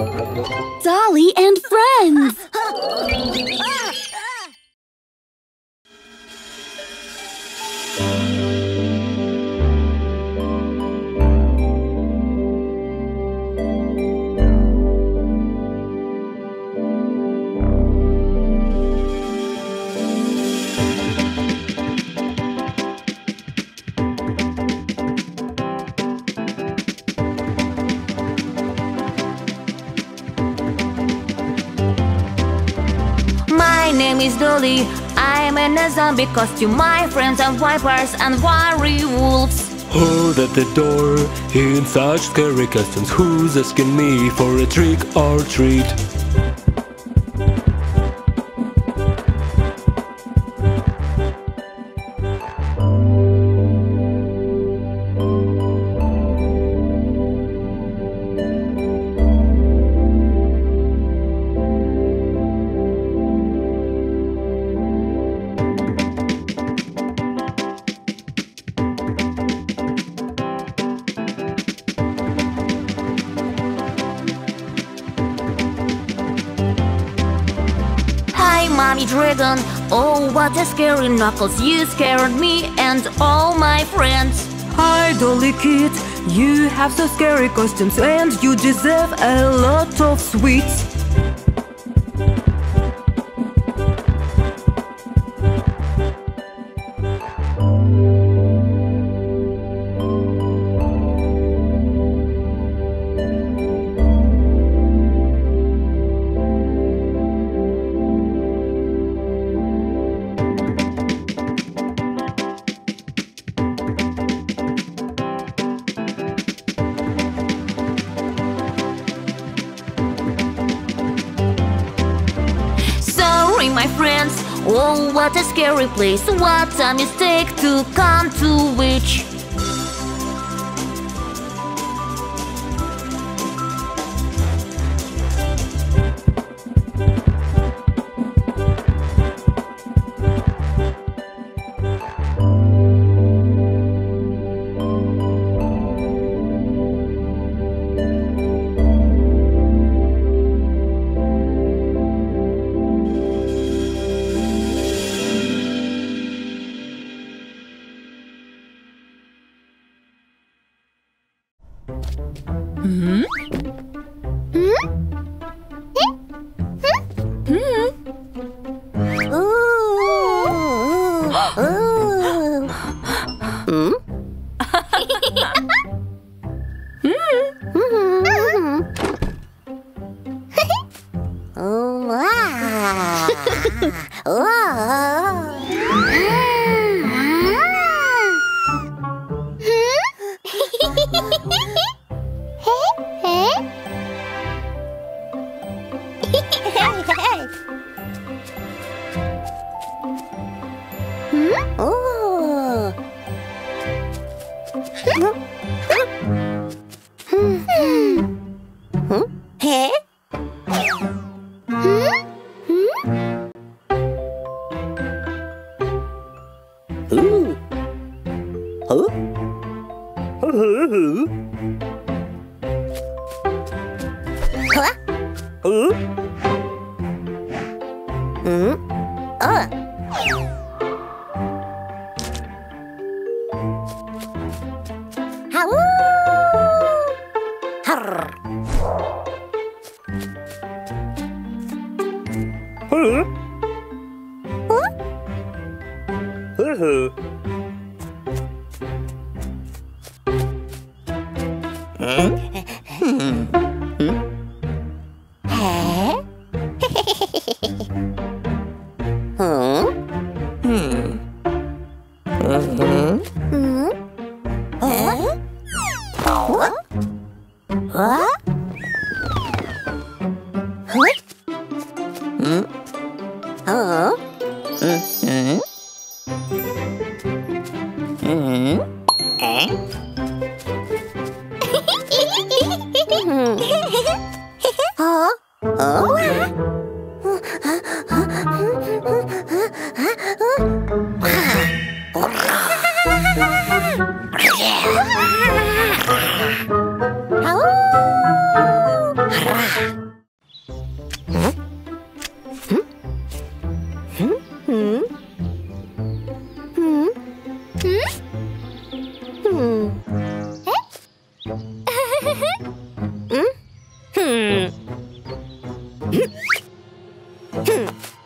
Dolly and friends! zombie costume. My friends are vipers and werewolves. Hold at the door in such scary costumes. Who's asking me for a trick or treat? Dragon. Oh, what a scary knuckles. You scared me and all my friends. Hi, Dolly Kid. You have so scary costumes and you deserve a lot of sweets. What a scary place. What a mistake to come to witch. 哼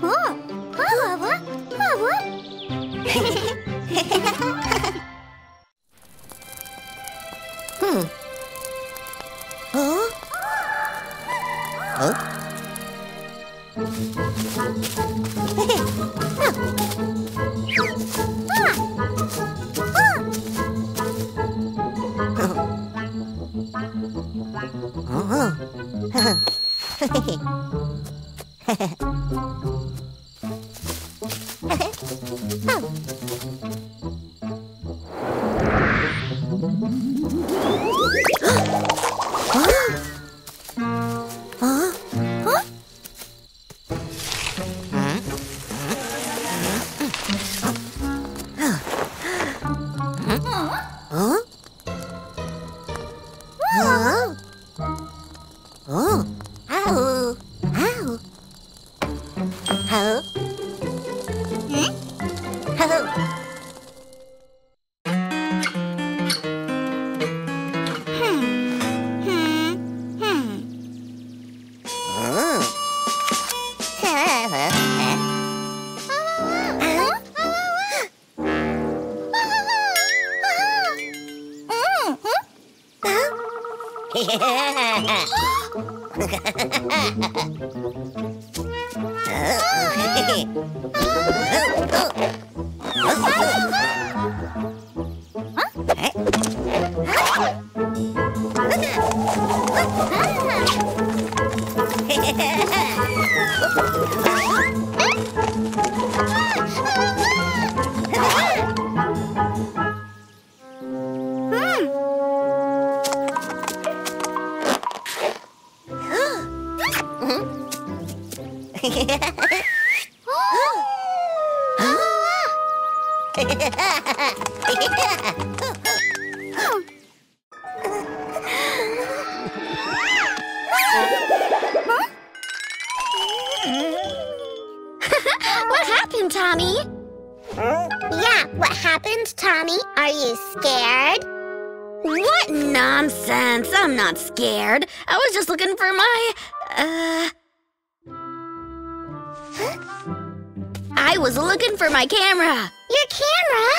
哦，哇哇哇哇！嘿嘿嘿。啊。Scared. I was just looking for my. Uh. I was looking for my camera. Your camera?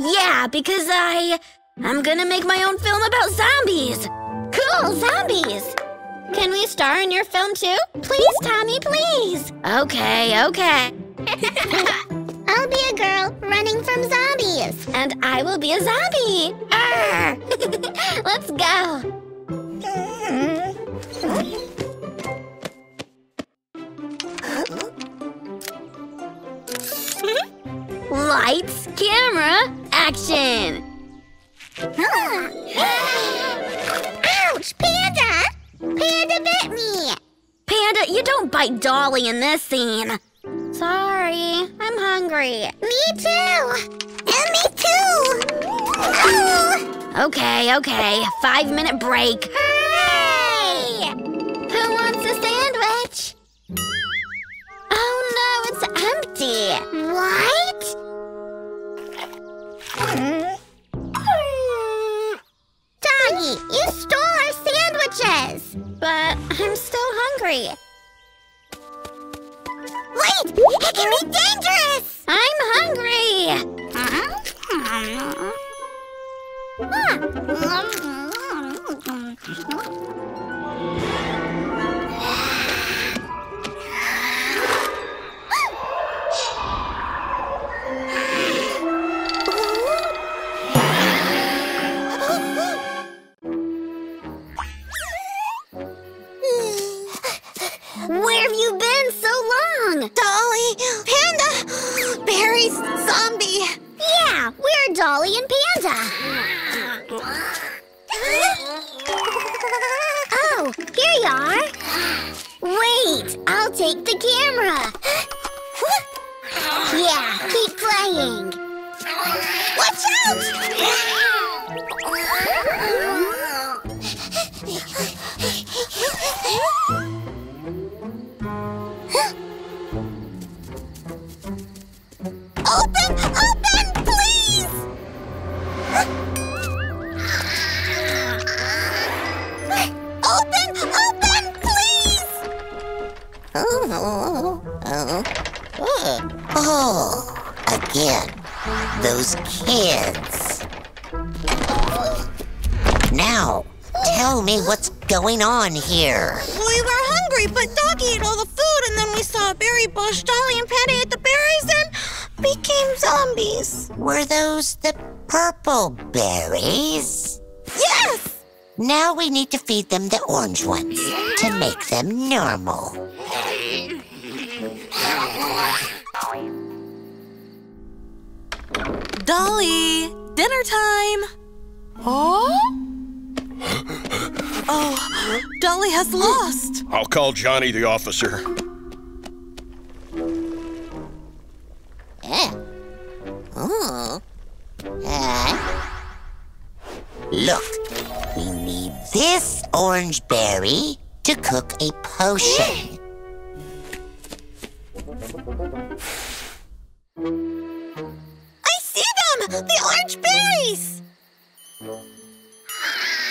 Yeah, because I. I'm gonna make my own film about zombies. Cool, zombies. Can we star in your film too? Please, Tommy, please. Okay, okay. I'll be a girl running from zombies. And I will be a zombie. Let's go. Lights, camera, action. Ouch, Panda! Panda bit me. Panda, you don't bite Dolly in this scene. Sorry, I'm hungry. Me too. And me too. Oh, Okay, okay. Five minute break. hooray! Who wants a sandwich? Oh no, it's empty. What? Doggy, you stole our sandwiches. But I'm still hungry. Wait! It can be take the camera. yeah, keep playing. Watch out! Again, those kids. Now, tell me what's going on here. We were hungry, but Doggy ate all the food, and then we saw a berry bush. Dolly and Patty ate the berries and became zombies. Were those the purple berries? Yes! Now we need to feed them the orange ones to make them normal. Dolly, dinner time. Oh? Oh, Dolly has lost. I'll call Johnny the officer. Eh? Oh. Eh? Look, we need this orange berry to cook a potion. The orange berries!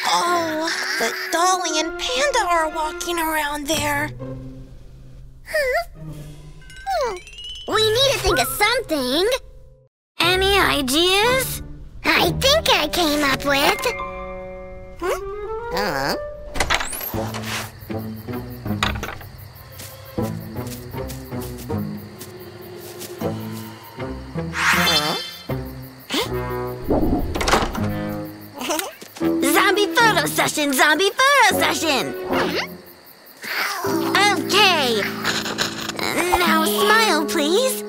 Oh, but Dolly and Panda are walking around there. We need to think of something. Any ideas? I think I came up with. Uh, Zombie photo session, zombie photo session. Okay. Now smile, please.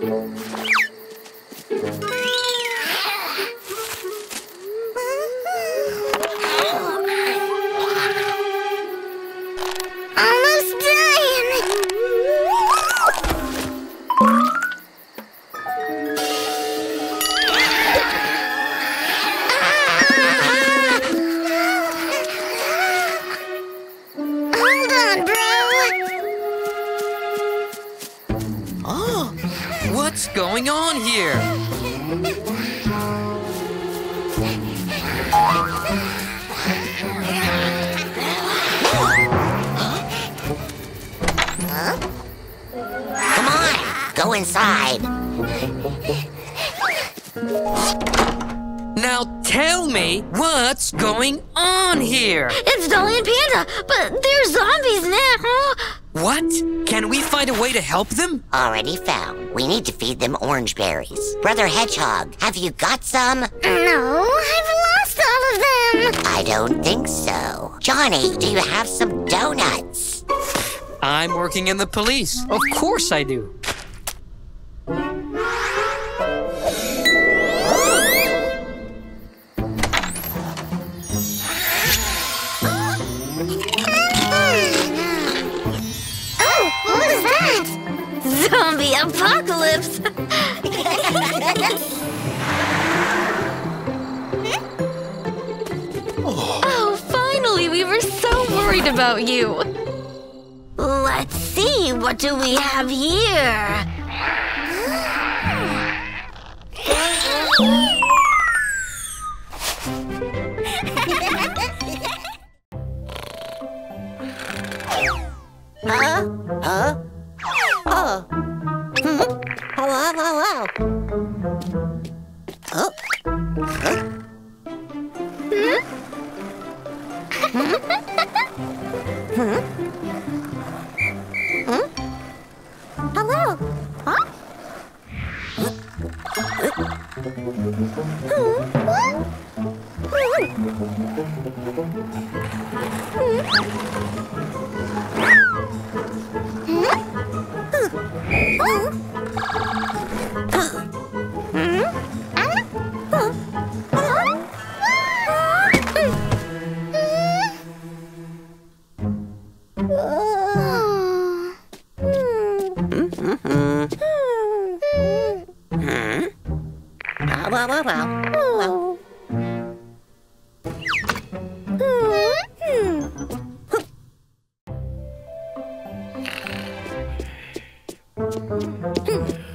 Going on here? Come on, go inside. Now tell me what's going on here. It's Dolly and Panda, but they're zombies now. What? Can we find a way to help them? Already found. We need to feed them orange berries. Brother Hedgehog, have you got some? No, I've lost all of them. I don't think so. Johnny, do you have some donuts? I'm working in the police. Of course I do. Worried about you. Let's see, what do we have here? Huh? Huh? Oh. Hmm. Hello, hello, hello. Oh. Huh?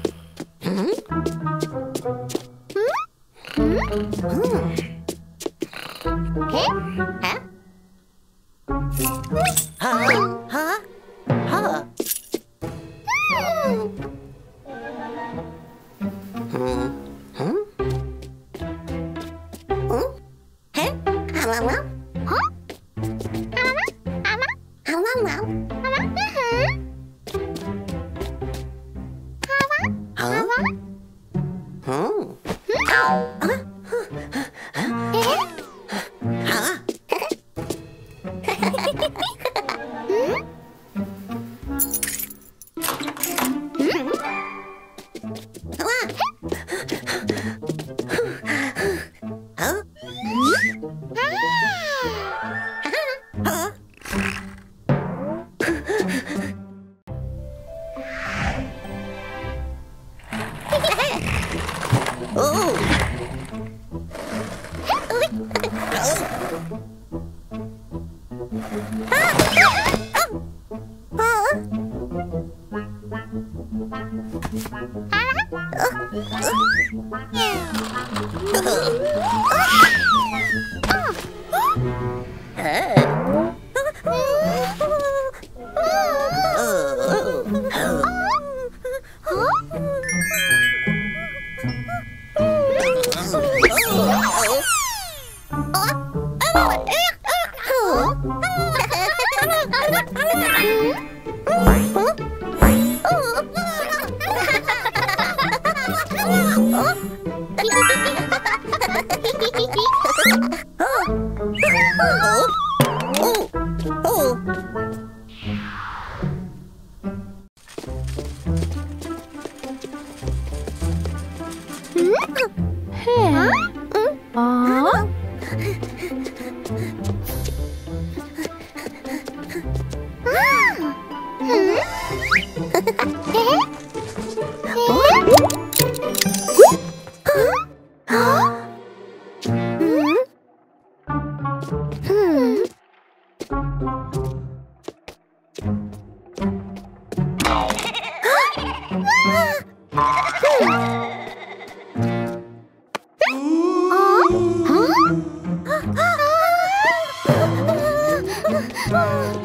아.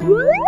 Woo!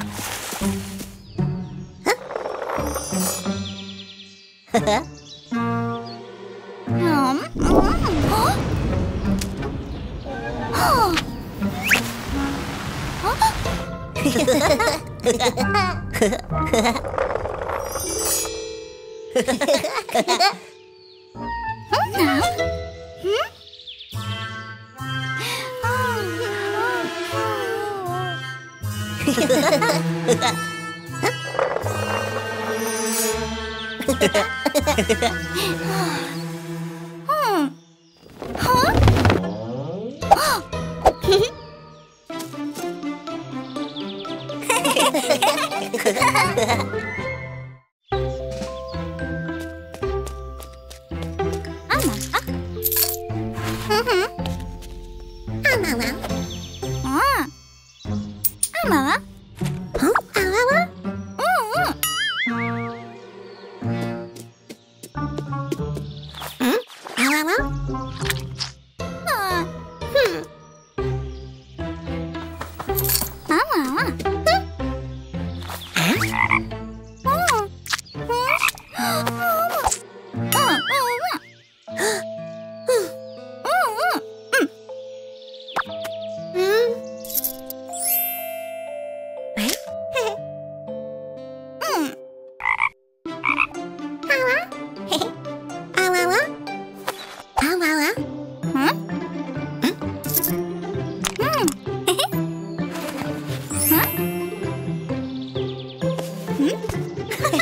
Hmm?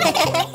Ha ha ha!